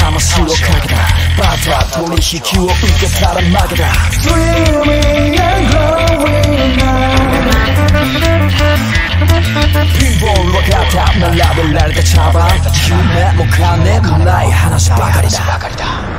魂をかけたバター取引を受けたら負けだ Dreaming and growing now ピンポン分かった並べられた茶番夢も金もない話ばかりだ